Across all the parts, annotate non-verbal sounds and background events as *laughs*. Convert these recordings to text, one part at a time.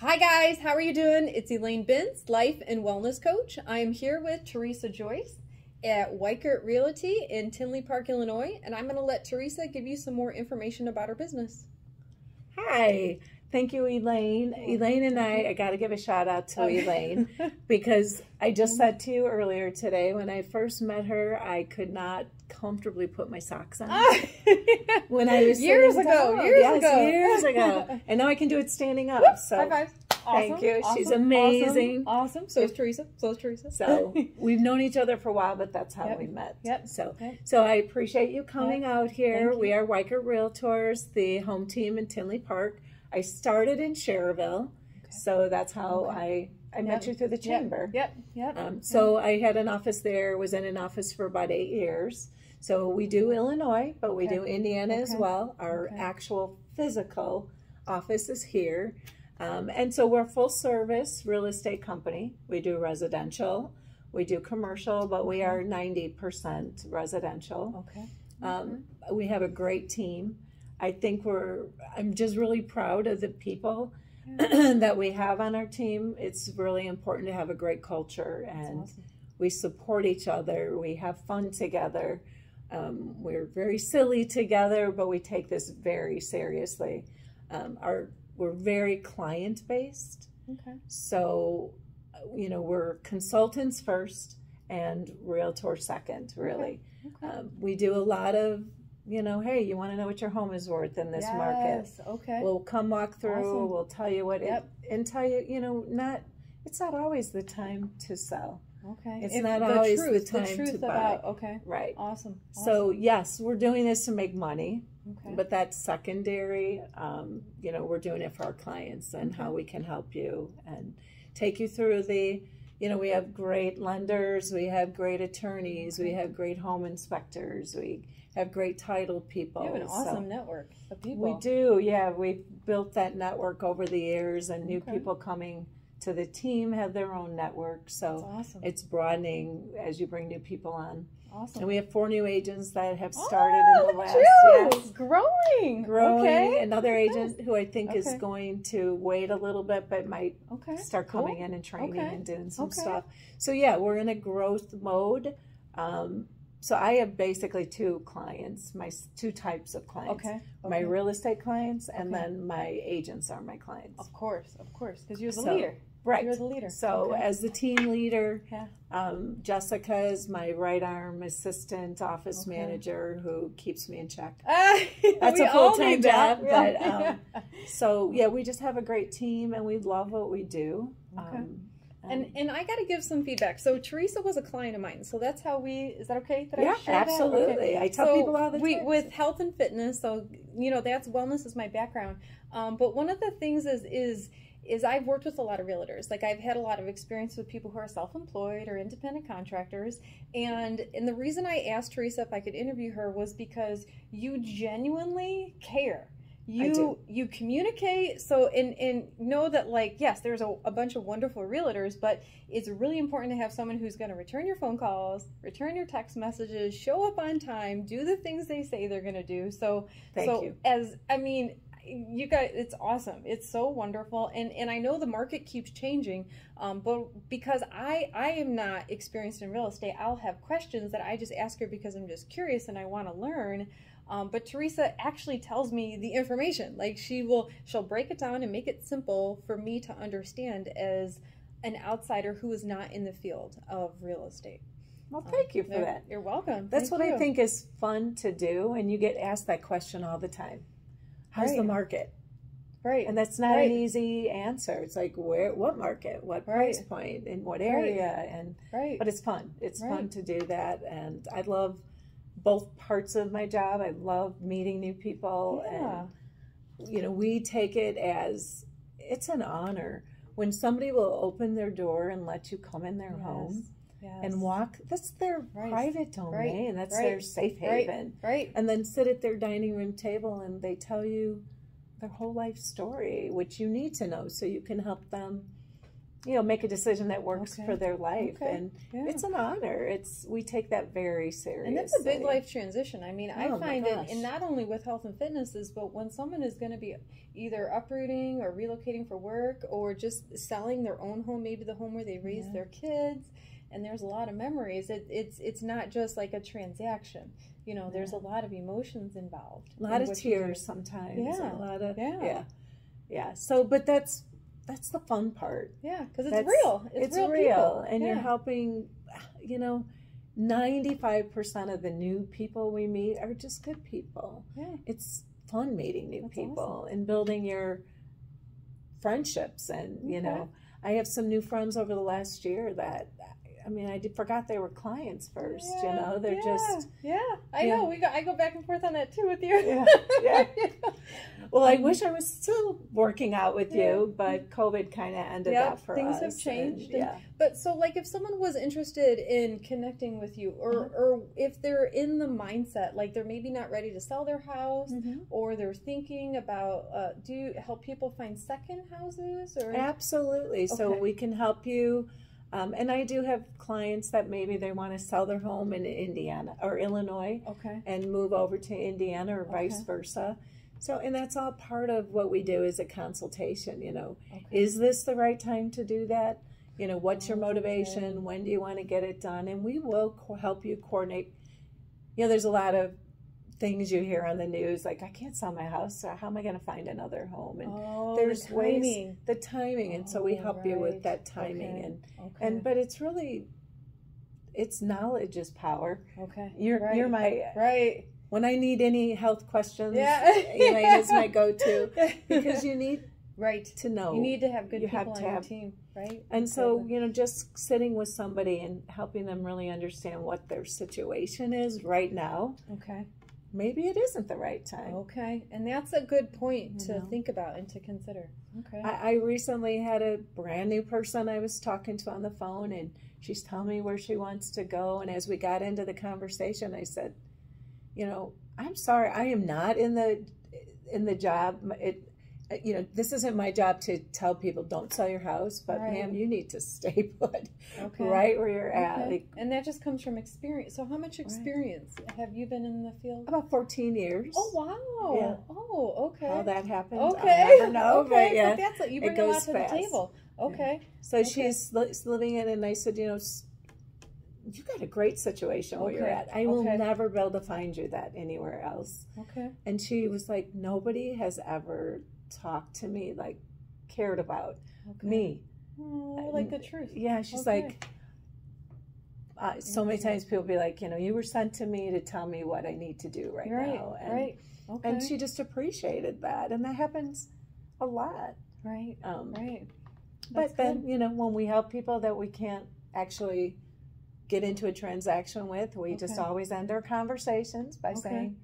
Hi guys, how are you doing? It's Elaine Bintz, life and wellness coach. I am here with Teresa Joyce at Weichert Realty in Tinley Park, Illinois, and I'm going to let Teresa give you some more information about her business. Hi. Thank you, Elaine. Oh, Elaine and I, I got to give a shout out to Elaine *laughs* because I just said to you earlier today when I first met her, I could not comfortably put my socks on. *laughs* when I was years ago, down. years yes, ago. years ago, *laughs* and now I can do it standing up. So High five. Thank Awesome, you. She's amazing. Awesome. awesome. So is Teresa. So is Teresa. So we've known each other for a while, but that's how Yep. we met. Yep. So Yep. so I appreciate you coming out here. Thank We you. are Weichert Realtors, the home team in Tinley Park. I started in Schererville, so that's how I I met you through the chamber. Yep. Yep. Um, so I had an office there. Was in an office for about eight years. So we do Illinois, but we do Indiana as well. Our Okay. actual physical office is here. Um, and so we're a full service real estate company. We do residential, we do commercial, but we are 90% residential. okay. Um, we have a great team. I think we're, I'm just really proud of the people *clears throat* that we have on our team. It's really important to have a great culture and Awesome. we support each other. We have fun together. Um, we're very silly together, but we take this very seriously. Um, our we're very client based, Okay. so uh, you know we're consultants first and realtor second. Really, Okay. um, we do a lot of you know. Hey, you want to know what your home is worth in this market? Yes. Okay. We'll come walk through. Awesome. We'll tell you what Yep. it and tell you. You know, not it's not always the time to sell. okay. it's If not the always the truth, time the to truth buy. about. Okay. Right. Awesome. So yes, we're doing this to make money, Okay. but that's secondary. Um, you know, we're doing it for our clients and how we can help you and take you through the. You know, we have great lenders, we have great attorneys, we have great home inspectors, we have great title people. you have an So- awesome network of people. we do, yeah. We've built that network over the years, and new Okay. people coming to the team have their own network. So awesome. it's broadening as you bring new people on. awesome. And we have four new agents that have started oh, in the last yes, growing. growing. Okay. Another agent who I think is going to wait a little bit, but might Okay. start cool. coming in and training Okay. and doing some Okay. stuff. So yeah, we're in a growth mode. Um, so I have basically two clients, my two types of clients. Okay. My real estate clients, and Okay. then my agents are my clients. Of course, of course, because you're the So, leader. Right. You're the leader. So Okay. as the team leader, Yeah. um, Jessica is my right arm assistant office Okay. manager who keeps me in check. *laughs* Ah, That's a full-time need that. job, but, Yeah. um, So yeah, we just have a great team and we love what we do. Okay. Um, and and I got to give some feedback. So Teresa was a client of mine, so that's how we. Is that okay? That I yeah, that? absolutely. Okay. I tell so people all the we, time. with health and fitness so you know that's wellness is my background um, but one of the things is is is i've worked with a lot of realtors like i've had a lot of experience with people who are self-employed or independent contractors and and the reason i asked teresa if i could interview her was because you genuinely care you you communicate so and and know that like yes there's a, a bunch of wonderful realtors but it's really important to have someone who's going to return your phone calls return your text messages show up on time do the things they say they're going to do. So Thank so you. as i mean you guys it's awesome. It's so wonderful and and i know the market keeps changing um, but because i i am not experienced in real estate i'll have questions that i just ask her because i'm just curious and i want to learn um, but teresa actually tells me the information. Like she will she'll break it down and make it simple for me to understand as an outsider who is not in the field of real estate. Well, thank you for that. you're welcome. That's Thank what I think is fun to do, and you get asked that question all the time. How's the market? right. And that's not Right. an easy answer. It's like where, what market, what price point, in what area, and right. but it's fun. It's fun to do that, and I love both parts of my job. I love meeting new people, yeah and you know, we take it as it's an honor when somebody will open their door and let you come in their Yes. home yes. and walk. That's their Right. private domain. That's Right. their safe Right. haven. right And then sit at their dining room table and they tell you their whole life story, which you need to know so you can help them you know make a decision that works Okay. for their life Okay. and Yeah. it's an honor it's we take that very seriously And that's a big life transition. I mean, I Oh my find it, and not only with health and fitnesses, but when someone is going to be either uprooting or relocating for work or just selling their own home, maybe the home where they raised Yeah. their kids, and there's a lot of memories. It, it's it's not just like a transaction. You know, there's a lot of emotions involved. a lot of what you do. tears sometimes Yeah. a lot of Yeah. yeah yeah so but that's that's the fun part Yeah, because it's That's- real. It's, it's real, real, people. and you're helping you know 95% of the new people we meet are just good people Yeah. it's fun meeting new That's people and building your friendships and you Okay. know i have some new friends over the last year that i mean i did, forgot they were clients first you know they're yeah, just yeah. I Yeah. know. We go. I go back and forth on that too with you. Yeah, yeah. *laughs* well i Um, wish i was still working out with Yeah. you but covid kind of ended Yep, that for things us Things have changed, and, and- yeah But so, like, if someone was interested in connecting with you, or Uh-huh. or if they're in the mindset, like they're maybe not ready to sell their house, Mhm. or they're thinking about, uh, do you help people find second houses, or Absolutely. So we can help you. Um, and I do have clients that maybe they want to sell their home in Indiana or Illinois okay, and move over to Indiana or vice versa. So, and that's all part of what we do is a consultation. You know, okay, is this the right time to do that? You know, what's your Okay. motivation? When do you want to get it done? And we will co- help you coordinate. You know, there's a lot of things you hear on the news like, I can't sell my house. So how am I going to find another home? And oh, there's the ways- the timing and so we Oh, help you with that timing Okay. and okay, and but it's really it's knowledge is power okay, you're right. you're my right, when i need any health questions yeah, *laughs* elaine is my go-to *laughs* because you need right, to know you need to have good You people have on to your have- team, right? and so you know just sitting with somebody and helping them really understand what their situation is right now okay. Maybe it isn't the right time Okay, and that's a good point You to know. think about and to consider. Okay. I, I recently had a brand new person I was talking to on the phone, and she's telling me where she wants to go. And as we got into the conversation, I said, "You know, I'm sorry, I am not in the in the job. It, Uh, you know, this isn't my job to tell people don't sell your house, but Right. ma'am, you need to *laughs* stay put okay. right where you're at. Like, and that just comes from experience. So, how much experience have you been in the field? about 14 years. Oh wow! Yeah. Oh okay. How that happened, okay. I'll never know. *laughs* okay. But yeah, But that's it. You bring a lot goes to fast. the table. Okay. So Okay. she's li- living in, and I said, you know, you got a great situation where you're at. I will Okay. never be able to find you that anywhere else. Okay. And she was like, nobody has ever talked to me like cared about Okay. me. Oh, like the truth. Yeah, she's Okay. like. Uh, so many times people be like, you know, you were sent to me to tell me what I need to do right, Right. now, and, right. Okay. and she just appreciated that, and that happens a lot. right. Um, Right. That's But then, good. you know, when we help people that we can't actually get into a transaction with, we just always end our conversations by Okay. saying,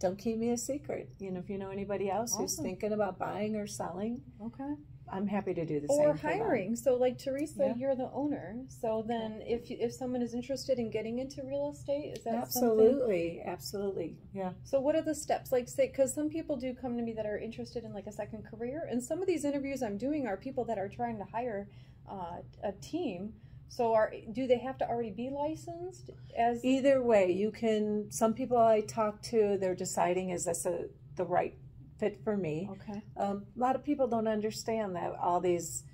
don't keep me a secret. You know, if you know anybody else who's thinking about buying or selling, Okay. I'm happy to do the or same them. hiring. So, like Teresa, Yeah. you're the owner. So then, if you, if someone is interested in getting into real estate, is that something? Absolutely, absolutely. Yeah. So, what are the steps? Like, say, because some people do come to me that are interested in like a second career, and some of these interviews I'm doing are people that are trying to hire uh, a team. So, are do they have to already be licensed as? Either way, you can, some people I talk to, they're deciding is this a, the right fit for me. Okay. Um, a lot of people don't understand that all these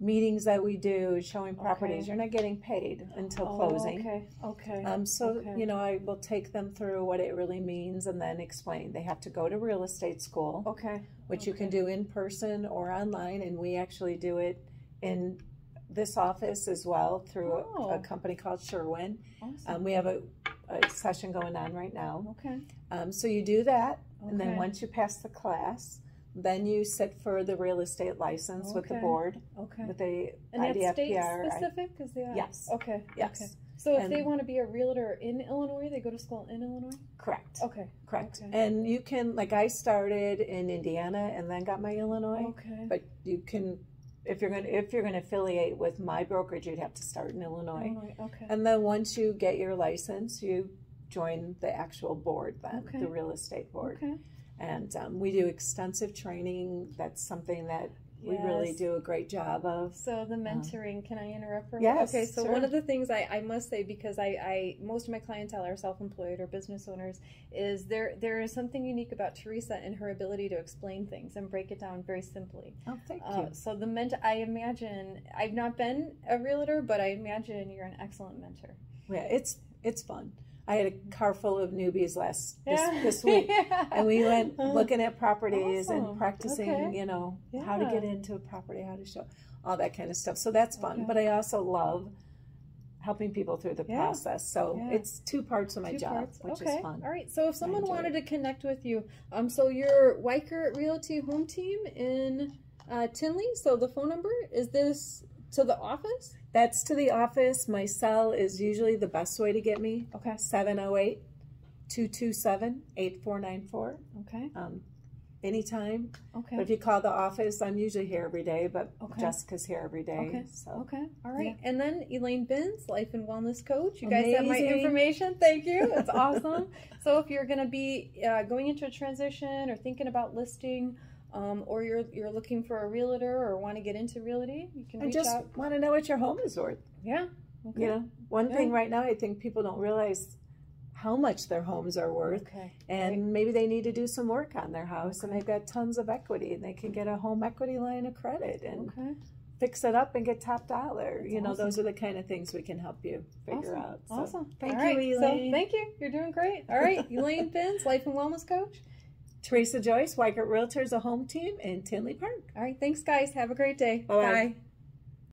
meetings that we do showing properties, Okay. you're not getting paid until Oh, closing. Okay. Okay. Um, so, Okay. you know, I will take them through what it really means and then explain. They have to go to real estate school, okay. which you can do in person or online, and we actually do it in this office as well through a, a Oh. company called Sherwin. Awesome. Um, we have a, a session going on right now. okay. Um, so you do that, and then once you pass the class, then you sit for the real estate license with the board, Okay. with the And that's state IDFPR. Specific, is that? Yes. Okay. Yes. Okay. So if And- they want to be a realtor in Illinois, they go to school in Illinois. Correct. Okay. Correct. Okay. And you can, like, I started in Indiana and then got my Illinois, Okay. but you can, if you're gonna if you're gonna affiliate with my brokerage, you'd have to start in Illinois. Illinois. Okay. And then once you get your license, you join the actual board, then Okay. the real estate board. Okay. And um, we do extensive training. That's something that we really do a great job of. So the mentoring, can I interrupt for a Yes, Okay, so sure. one of the things I, I must say because I, I most of my clientele are self-employed or business owners is there there is something unique about Teresa and her ability to explain things and break it down very simply. Oh, thank Uh, you. so the ment I imagine I've not been a realtor, but I imagine you're an excellent mentor. Yeah, it's it's fun. I had a car full of newbies last this, Yeah. this week. *laughs* Yeah. And we went looking at properties Awesome. and practicing, Okay. you know, how to get into a property, how to show all that kind of stuff. So that's fun. Okay. But I also love helping people through the Yeah. process. So Yeah. it's two parts of my Two job, parts. which okay. is fun. All right. So if someone wanted it. to connect with you, um, so your Weichert Realty Home Team in uh, Tinley. So the phone number is this to the office. That's to the office. My cell is usually the best way to get me. Okay. 708 227 8494. Okay. Um, anytime. Okay. But if you call the office, I'm usually here every day, but Okay. Jessica's here every day. Okay. So Okay. All right. And then Elaine Bintz, Life and Wellness Coach. You guys have my information. Thank you. It's *laughs* awesome. So if you're going to be uh, going into a transition or thinking about listing, um, or you're you're looking for a realtor or want to get into realty, you can I just out. want to know what your home is worth. Yeah. Okay. You know, one Yeah. thing right now, I think people don't realize how much their homes are worth, Okay. and maybe they need to do some work on their house, and they've got tons of equity, and they can get a home equity line of credit and Okay. fix it up and get top dollar. That's you know, awesome. those are the kind of things we can help you figure Awesome. out. So, Awesome. Thank All right. you, So Elaine. thank you. You're doing great. All right. *laughs* Elaine Bintz, Life and Wellness Coach. Teresa Joyce, Weichert Realtors, a home team in Tinley Park. All right. Thanks, guys. Have a great day. Bye-bye. Bye.